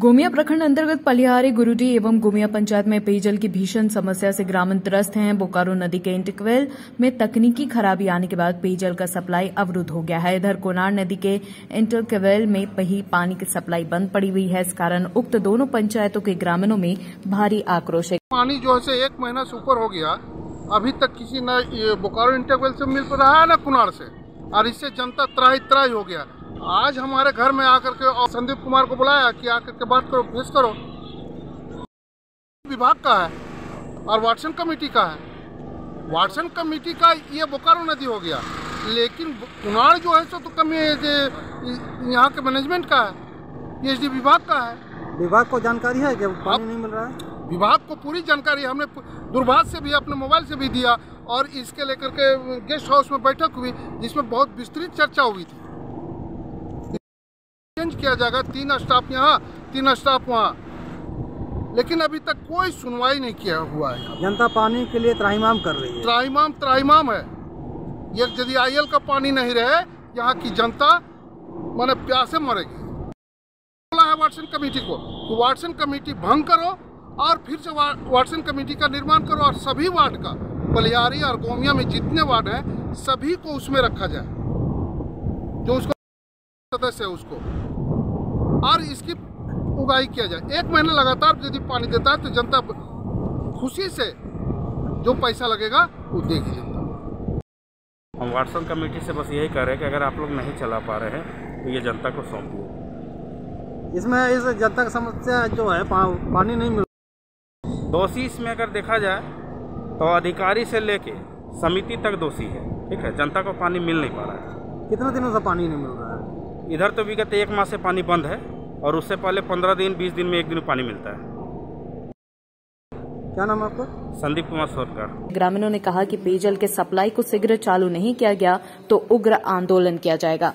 गोमिया प्रखंड अंतर्गत पलिहारी गुरुडी एवं गोमिया पंचायत में पेयजल की भीषण समस्या से ग्रामीण त्रस्त हैं। बोकारो नदी के इंटकवेल में तकनीकी खराबी आने के बाद पेयजल का सप्लाई अवरुद्ध हो गया है। इधर कोनार नदी के इंटरकेवेल में ही पानी की सप्लाई बंद पड़ी हुई है। इस कारण उक्त दोनों पंचायतों के ग्रामीणों में भारी आक्रोश है। पानी जो है एक महीना से ऊपर हो गया। अभी तक किसी न बोकारो इंटरवेल से मिल रहा है न कुनार से? और इससे जनता त्राही त्राही हो गया आज हमारे घर में आकर के और संदीप कुमार को बुलाया कि आकर के बात करो फेस करो। विभाग का है और वाटसन कमेटी का है। वाटसन कमेटी का ये बोकारो नदी हो गया। लेकिन कुनार जो है सो तो कमी यहाँ के मैनेजमेंट का है। एच विभाग का है। विभाग को जानकारी है कि पानी नहीं मिल रहा है? विभाग को पूरी जानकारी हमने दूरभाष से भी अपने मोबाइल से भी दिया और इसके लेकर के गेस्ट हाउस में बैठक हुई जिसमें बहुत विस्तृत चर्चा हुई थी। चेंज किया जाएगा। तीन स्टाफ यहाँ तीन स्टाफ वहाँ। लेकिन अभी तक कोई सुनवाई नहीं किया हुआ है। जनता पानी के लिए त्राहीमाम कर रही है। त्राहीमाम त्राहीमाम है। ये यदि आईएल का पानी नहीं रहे यहाँ की जनता मैंने प्यासे मरेगी। बोला है वाटसन कमेटी को तो वाटसन कमेटी भंग करो और फिर से वाटसन कमेटी का निर्माण करो और सभी वार्ड का बलियारी और गोमिया में जितने वार्ड हैं सभी को उसमें रखा जाए। जो उसका सदस्य है उसको। और इसकी उगाई किया जाए। एक महीना लगातार यदि पानी देता है तो जनता खुशी से जो पैसा लगेगा वो देगी जनता हम वाटसन कमेटी से बस यही कह रहे हैं कि अगर आप लोग नहीं चला पा रहे हैं तो ये जनता को सौंप दिए इसमें इस जनता की समस्या जो है पा, पानी नहीं मिल दोषी इसमें अगर देखा जाए तो अधिकारी से लेके समिति तक दोषी है। ठीक है? जनता को पानी मिल नहीं पा रहा है। कितने दिनों से पानी नहीं मिल रहा है? इधर तो विगत एक माह से पानी बंद है और उससे पहले पंद्रह दिन बीस दिन में एक दिन पानी मिलता है। क्या नाम आपका? संदीप कुमार सोरकर ग्रामीणों ने कहा कि पेयजल के सप्लाई को शीघ्र चालू नहीं किया गया तो उग्र आंदोलन किया जाएगा।